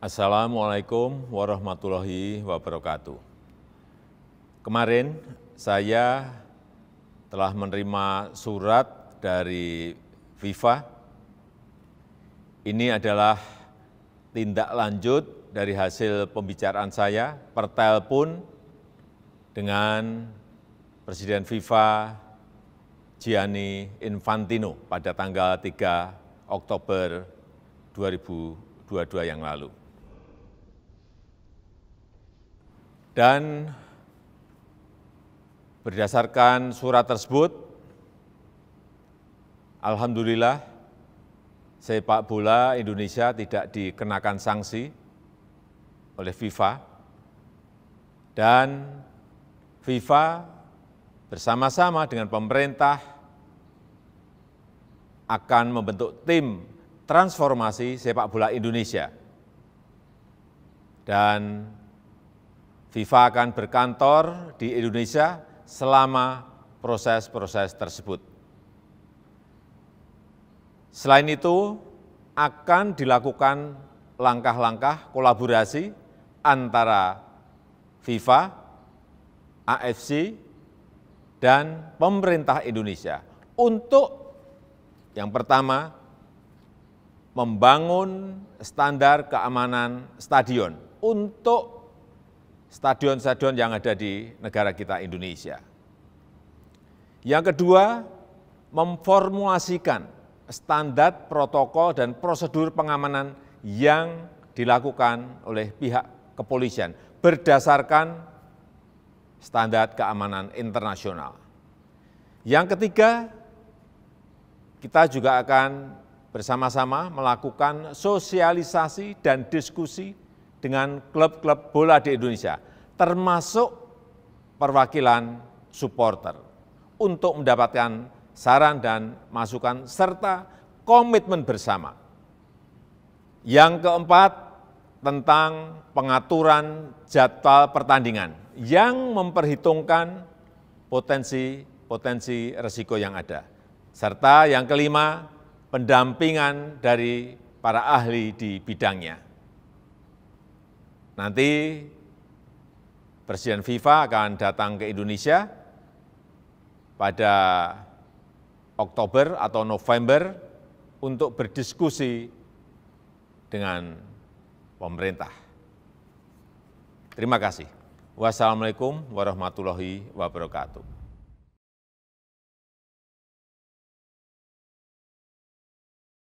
Assalamualaikum warahmatullahi wabarakatuh. Kemarin saya telah menerima surat dari FIFA. Ini adalah tindak lanjut dari hasil pembicaraan saya per telpon dengan Presiden FIFA Gianni Infantino pada tanggal 3 Oktober 2022 yang lalu. Dan berdasarkan surat tersebut, Alhamdulillah sepak bola Indonesia tidak dikenakan sanksi oleh FIFA dan FIFA bersama-sama dengan pemerintah akan membentuk tim transformasi sepak bola Indonesia. Dan FIFA akan berkantor di Indonesia selama proses-proses tersebut. Selain itu, akan dilakukan langkah-langkah kolaborasi antara FIFA, AFC, dan pemerintah Indonesia untuk yang pertama membangun standar keamanan stadion untuk stadion-stadion yang ada di negara kita Indonesia. Yang kedua, memformulasikan standar protokol dan prosedur pengamanan yang dilakukan oleh pihak kepolisian berdasarkan standar keamanan internasional. Yang ketiga, kita juga akan bersama-sama melakukan sosialisasi dan diskusi dengan klub-klub bola di Indonesia, termasuk perwakilan supporter, untuk mendapatkan saran dan masukan serta komitmen bersama. Yang keempat, tentang pengaturan jadwal pertandingan yang memperhitungkan potensi-potensi risiko yang ada. Serta yang kelima, pendampingan dari para ahli di bidangnya. Nanti Presiden FIFA akan datang ke Indonesia pada Oktober atau November untuk berdiskusi dengan pemerintah. Terima kasih. Wassalamualaikum warahmatullahi wabarakatuh.